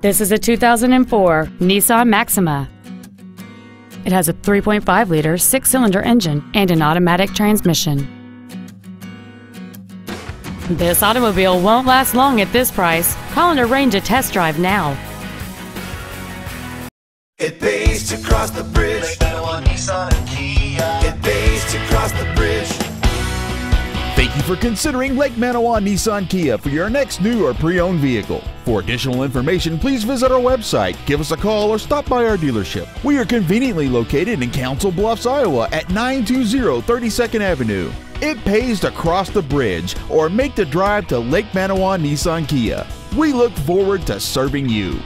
This is a 2004 Nissan Maxima. It has a 3.5 liter six cylinder engine and an automatic transmission. This automobile won't last long at this price. Call and arrange a test drive now. It pays to cross the bridge. You for considering Lake Manawa Nissan Kia for your next new or pre-owned vehicle. For additional information, please visit our website, give us a call, or stop by our dealership. We are conveniently located in Council Bluffs, Iowa at 920 32nd Avenue. It pays to cross the bridge or make the drive to Lake Manawa Nissan Kia. We look forward to serving you.